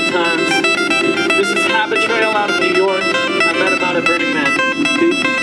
good times. This is Habit Trail out of New York. I met him out at Burning Man. Peace.